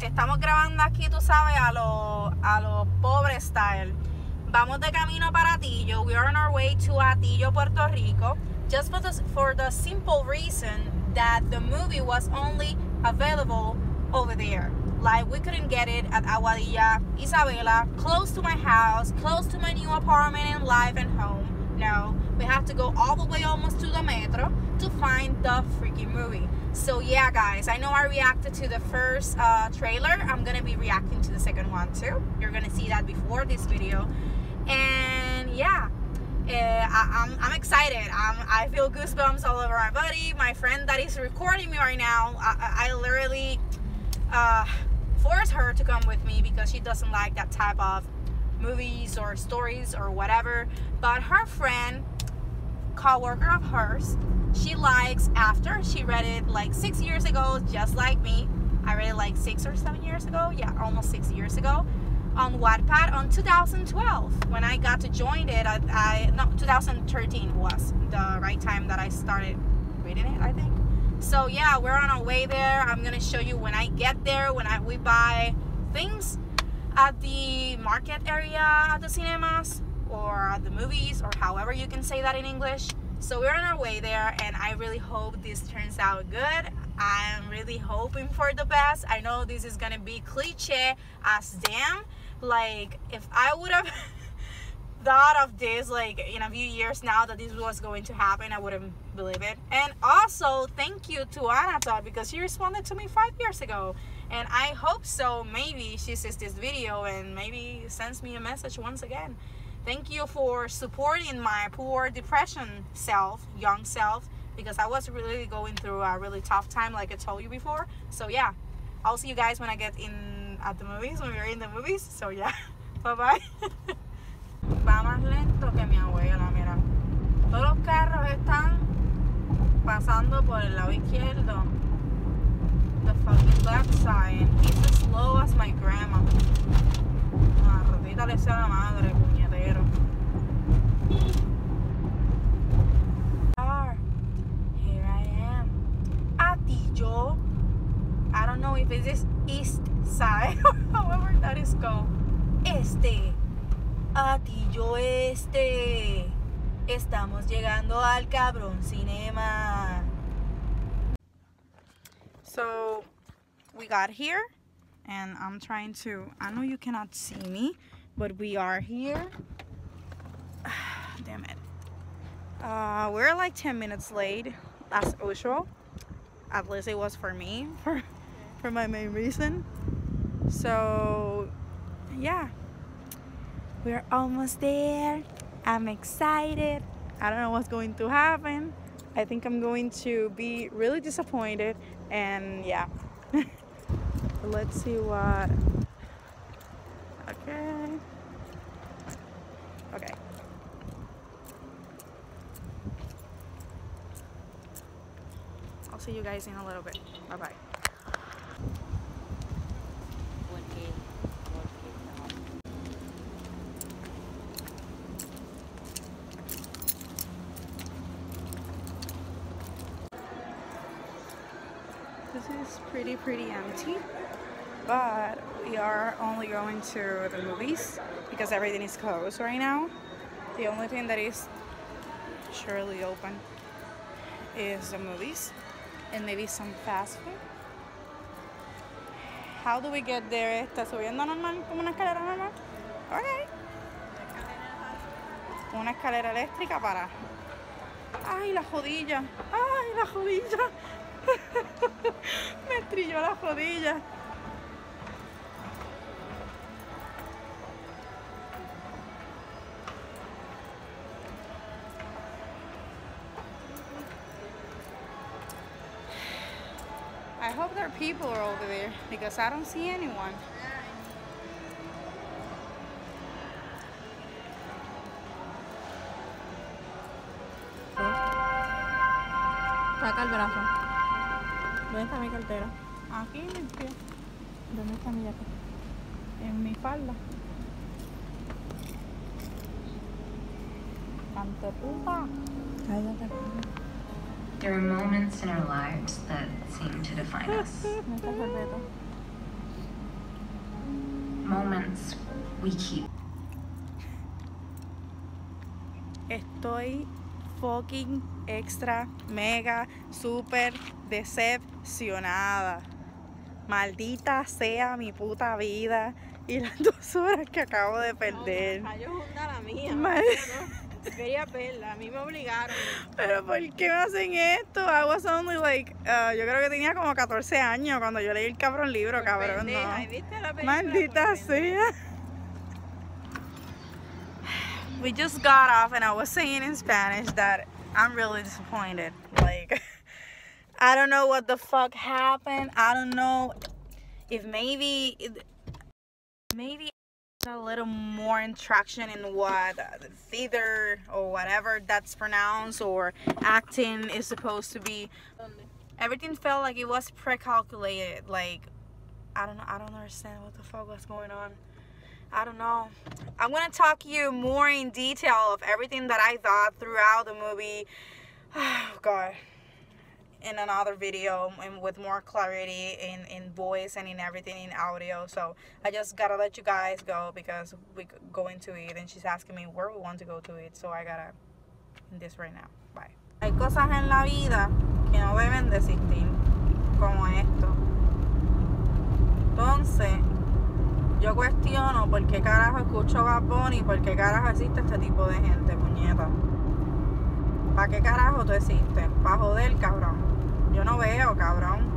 Estamos grabando aquí, tú sabes, a a lo pobre style. Vamos de camino para Atillo. We are on our way to Atillo, Puerto Rico. Just for the, for the simple reason that the movie was only available over there. Like we couldn't get it at Aguadilla, Isabela, close to my house, close to my new apartment and life and home. No, we have to go all the way almost to the metro to find the freaking movie. So yeah, guys, I know I reacted to the first uh, trailer. I'm gonna be reacting to the second one too. You're gonna see that before this video. And yeah, uh, I, am excited. I'm, I feel goosebumps all over my body. My friend that is recording me right now, I, I literally uh, force her to come with me because she doesn't like that type of movies or stories or whatever. But her friend, co-worker of hers, she likes after she read it like six years ago, just like me. I read it like six or seven years ago. Yeah, almost six years ago on Wattpad on 2012 when I got to join it. I, I no 2013 was the right time that I started reading it. I think. So yeah, we're on our way there. I'm gonna show you when I get there when I we buy things at the market area at the cinemas or at the movies or however you can say that in English. So we're on our way there and I really hope this turns out good. I'm really hoping for the best. I know this is gonna be cliche as damn. Like if I would have thought of this like in a few years now that this was going to happen, I wouldn't believe it. And also thank you to Anna Todd because she responded to me five years ago and I hope so maybe she sees this video and maybe sends me a message once again thank you for supporting my poor depression self young self because I was really going through a really tough time like I told you before. So yeah. I'll see you guys when I get in at the movies when we're in the movies. So yeah. Bye bye va más lento que mi abuela mira. Todos los carros están pasando por el lado izquierdo. The fucking left side. He's as slow as my grandma. Ah, ratita le sea la madre, puñetero. Here I am. Hatillo. I don't know if it's east side or Este. Este. Estamos llegando al cabrón cinema. so we got here and I'm trying to I know you cannot see me but we are here damn it uh, we're like 10 minutes late as usual at least it was for me for for my main reason so yeah. We're almost there. I'm excited. I don't know what's going to happen. I think I'm going to be really disappointed. And yeah. Let's see what okay. Okay. I'll see you guys in a little bit. Bye bye this is pretty pretty empty but we are only going to the movies because everything is closed right now. The only thing that is surely open is the movies and maybe some fast food. How do we get there? Está subiendo normal como una escalera normal ok. Una escalera eléctrica para ay la jodilla ay la jodilla Me estrilló la jodilla. I hope there are people over there because I don't see anyone. Saca el brazo. ¿Dónde está mi cartera? Aquí en el pie. ¿Dónde está mi jaqueta? En mi falda. Cante puta. Cállate. There are moments in our lives that seem to define us. Moments we keep. Estoy fucking extra, mega, super decepcionada. Maldita sea mi puta vida y las dos horas que acabo de perder. la mía. Mal- Quería verla, a mí me obligaron. Pero ¿por qué me hacen esto? I was only like, uh, yo creo que tenía como 14 años cuando yo leí el cabrón libro, cabrón, Pendeja, ¿y no. viste la película? Maldita sea. We just got off and I was saying in Spanish that I'm really disappointed. Like, I don't know what the fuck happened. I don't know if maybe, maybe a little more interaction in what the theater or whatever that's pronounced or acting is supposed to be. Everything felt like it was pre-calculated. Like, I don't know. I don't understand what the fuck was going on. I don't know. I'm gonna talk to you more in detail of everything that I thought throughout the movie. Oh God. In another video and with more clarity in, in voice and in everything in audio. So I just gotta let you guys go because we go into it and she's asking me where we want to go to it. So I gotta this right now. Bye. Hay cosas en la vida que no deben de como esto. Entonces, yo cuestiono por qué carajo escucho Bad Bunny por qué carajo existe este tipo de gente, puñeta. ¿Para qué carajo tú existes? Para joder, cabrón. Yo no veo, cabrón.